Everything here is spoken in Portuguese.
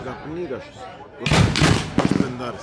jogar comigo, acho. Gosto de andar.